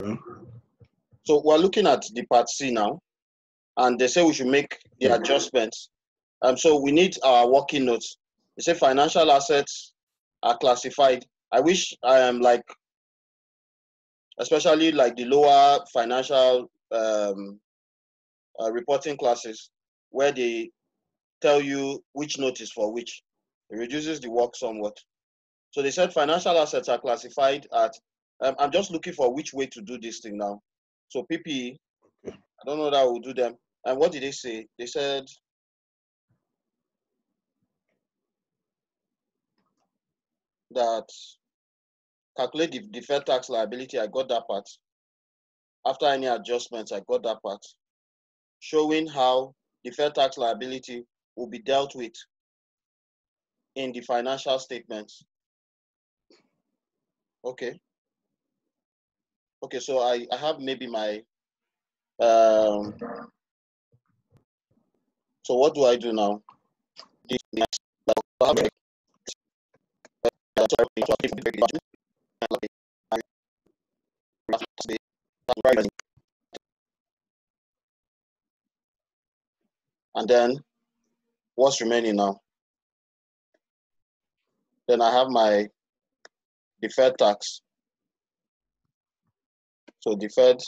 Okay. So we're looking at the part C now, and they say we should make the adjustments. Um, so we need our working notes. They say financial assets are classified. I wish I am like, especially like the lower financial um, uh, reporting classes, where they tell you which note is for which. It reduces the work somewhat. So they said financial assets are classified at. Um, I'm just looking for which way to do this thing now. So PPE, I don't know that will do them. And what did they say? They said that calculate the deferred tax liability. I got that part. After any adjustments, I got that part. Showing how deferred tax liability will be dealt with in the financial statements. Okay. Okay, so I, I have maybe my um so what do I do now? And then what's remaining now? Then I have my deferred tax. So deferred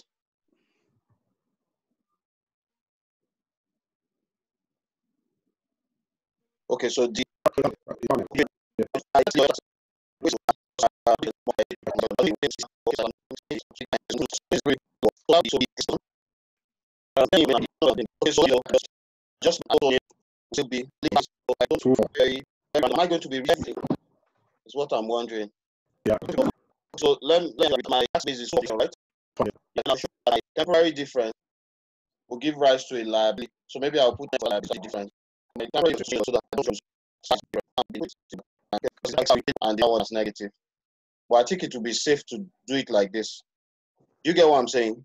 Okay, so the just to be I don't very am I going to be reading? Is what I'm wondering. Yeah. So let let my tax base is right. Okay. Yeah, show that a temporary difference will give rise to a liability. So maybe I'll put that liability difference. My temporary difference so that I don't and the other one is negative. But I think it would be safe to do it like this. You get what I'm saying?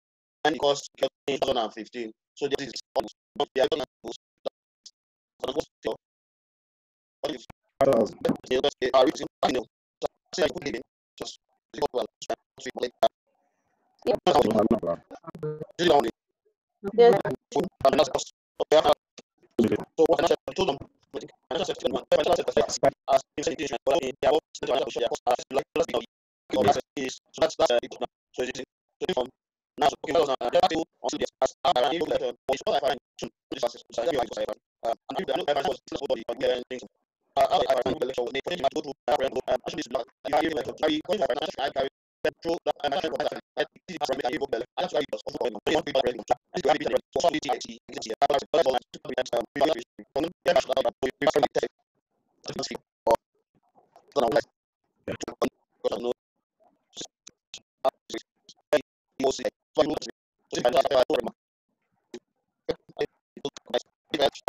So it is about about this speed. So, this one is It is- uh, so I'm saying, I don't I'm not income. Yeah. So it's not- it's not like it's not like, That's straightforward. Then one, then for other people, I speak my mind, that's other things, and this one, say this one, two seven people as local, which are all out of this. And it cost in 2015. So this is almost, not the other levels. So what's your- what is- they just- they are written, I know. So, say I put it in, just- it's all well, just three, like, that's how it- this is only- Yes. phone, and that's cost. Okay, So what financial- I told them, I think financial statement, financial statement, as presentation, but in their own statement, they are cost as like plus the of the asset is so that's that's it now. So it is so this from now so okay, that was that table until the as I ran you like or it's not like I to this assets so I feel like I and if I know I was still body but yeah things I I ran the lecture they put it to go through I ran actually this black I hear like a very quite like financial I carry that through that and I I see from me I give up the I just carry us of going on don't be ready this guy be ready so so it is it is I was all like to be at we are from yeah that's like we are from the let's see or don't know like because I know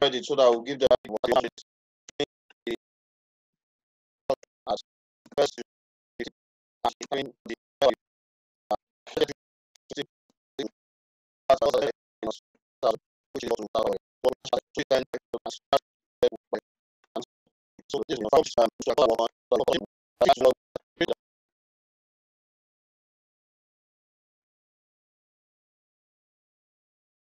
Credit so that I will give first the so this is um so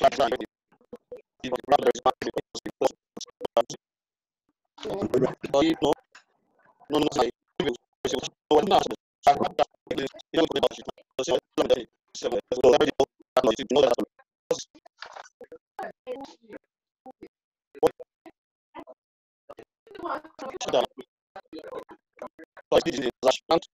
Não, não, não,